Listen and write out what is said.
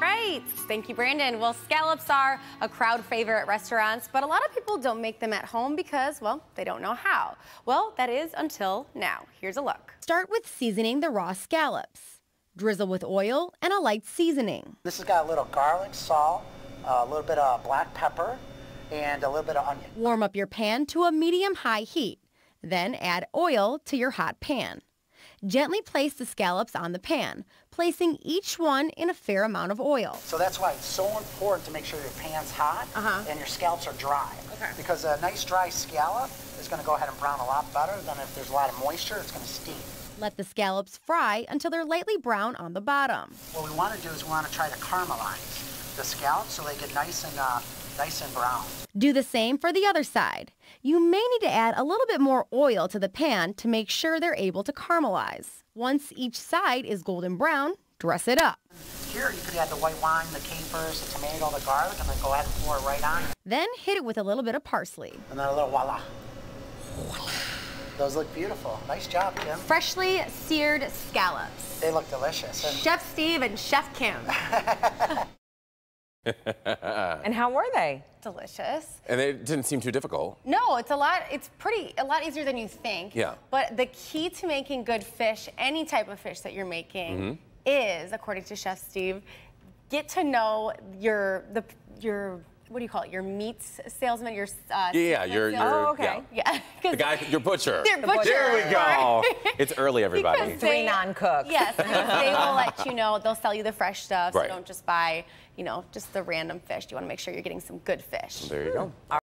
Right. Thank you, Brandon. Well, scallops are a crowd favorite at restaurants, but a lot of people don't make them at home because, well, they don't know how. Well, that is until now. Here's a look. Start with seasoning the raw scallops. Drizzle with oil and a light seasoning. This has got a little garlic, salt, a little bit of black pepper, and a little bit of onion. Warm up your pan to a medium-high heat. Then add oil to your hot pan. Gently place the scallops on the pan, placing each one in a fair amount of oil. So that's why it's so important to make sure your pan's hot uh-huh. and your scallops are dry. Okay. Because a nice dry scallop is going to go ahead and brown a lot better than if there's a lot of moisture, it's going to steam. Let the scallops fry until they're lightly brown on the bottom. What we want to do is we want to try to caramelize the scallops so they get nice and uh, nice and brown. Do the same for the other side. You may need to add a little bit more oil to the pan to make sure they're able to caramelize. Once each side is golden brown, dress it up. Here you could add the white wine, the capers, the tomato, the garlic, and then go ahead and pour it right on. Then hit it with a little bit of parsley. And then a little voila. voila. Those look beautiful. Nice job, Kim. Freshly seared scallops. They look delicious. And Chef Steve and Chef Kim. And how were they? Delicious. And it didn't seem too difficult. No, it's a lot, it's pretty, a lot easier than you think. Yeah. But the key to making good fish, any type of fish that you're making, is, according to Chef Steve, get to know your, the, your, what do you call it? Your meats salesman, your uh, Yeah, your, you're, you're salesman? Oh, okay. yeah. Yeah. 'cause The guy, your butcher. Their butcher. There we go. It's early, everybody. Because Three they- non-cooks. Yes, they they will let you know. They'll sell you the fresh stuff. Right. So don't just buy, you know, just the random fish. You want to make sure you're getting some good fish. There you go. Hmm.